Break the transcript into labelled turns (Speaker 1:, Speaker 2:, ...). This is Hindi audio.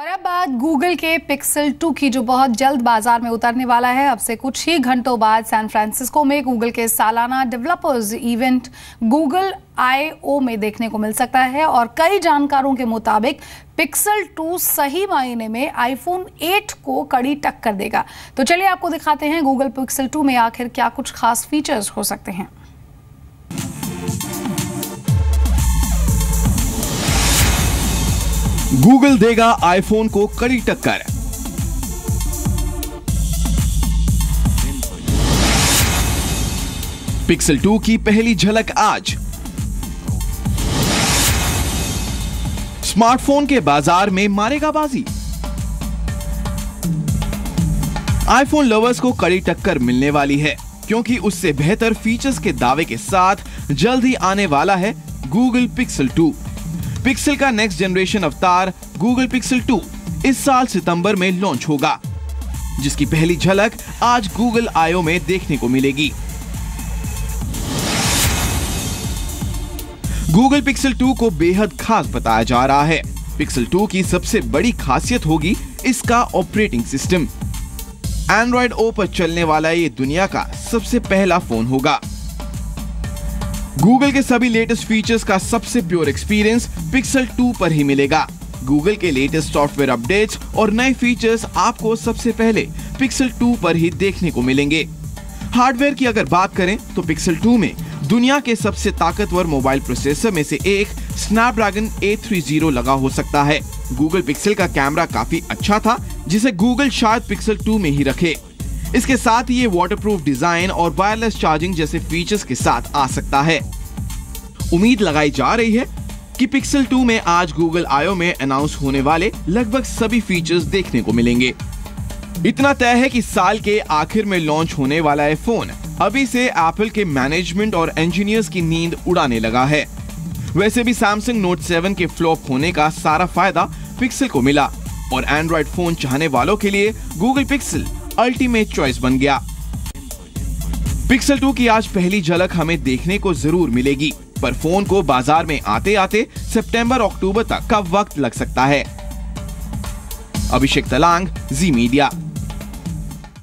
Speaker 1: और अब बात गूगल के पिक्सल 2 की, जो बहुत जल्द बाज़ार में उतरने वाला है। अब से कुछ ही घंटों बाद सैन फ्रांसिस्को में गूगल के सालाना डेवलपर्स इवेंट गूगल आईओ में देखने को मिल सकता है और कई जानकारों के मुताबिक पिक्सल 2 सही मायने में आईफोन 8 को कड़ी टक्कर देगा। तो चलिए आपको दिखाते हैं गूगल पिक्सल 2 में आखिर क्या कुछ खास फीचर्स हो सकते हैं।
Speaker 2: गूगल देगा आईफोन को कड़ी टक्कर। पिक्सल 2 की पहली झलक आज। स्मार्टफ़ोन के बाज़ार में मारेगा बाजी। आईफोन लवर्स को कड़ी टक्कर मिलने वाली है, क्योंकि उससे बेहतर फीचर्स के दावे के साथ जल्द ही आने वाला है गूगल पिक्सल 2 पिक्सल का नेक्स्ट जनरेशन अवतार गूगल पिक्सल 2 इस साल सितंबर में लॉन्च होगा, जिसकी पहली झलक आज गूगल आयो में देखने को मिलेगी। गूगल पिक्सल 2 को बेहद खास बताया जा रहा है। पिक्सल 2 की सबसे बड़ी खासियत होगी इसका ऑपरेटिंग सिस्टम एंड्रॉयड ओ पर चलने वाला ये दुनिया का सबसे पहला फ़ोन होगा। गूगल के सभी लेटेस्ट फीचर्स का सबसे प्योर एक्सपीरियंस पिक्सल 2 पर ही मिलेगा। गूगल के लेटेस्ट सॉफ्टवेयर अपडेट्स और नए फीचर्स आपको सबसे पहले पिक्सल 2 पर ही देखने को मिलेंगे। हार्डवेयर की अगर बात करें तो पिक्सल 2 में दुनिया के सबसे ताकतवर मोबाइल प्रोसेसर में से एक स्नैपड्रैगन A30 लगा हो सकता है। गूगल पिक्सल का कैमरा काफ़ी अच्छा था, जिसे गूगल शायद पिक्सल 2 में ही रखे। इसके साथ ये वाटरप्रूफ डिज़ाइन और वायरलेस चार्जिंग जैसे फीचर्स के साथ आ सकता है। उम्मीद लगाई जा रही है कि पिक्सल 2 में आज गूगल आयो में अनाउंस होने वाले लगभग सभी फीचर्स देखने को मिलेंगे। इतना तय है कि साल के आखिर में लॉन्च होने वाला है फ़ोन अभी से एप्पल के मैनेजमेंट और इंजीनियर्स की नींद उड़ाने लगा है। वैसे भी सैमसंग नोट 7 के फ्लॉप होने का सारा फ़ायदा पिक्सल को मिला और एंड्रॉइड फ़ोन चाहने वालों के लिए गूगल पिक्सल अल्टीमेट चॉइस बन गया। पिक्सल 2 की आज पहली झलक हमें देखने को ज़रूर मिलेगी, पर फ़ोन को बाज़ार में आते आते सितंबर अक्टूबर तक का वक्त लग सकता है। अभिषेक तलांग जी मीडिया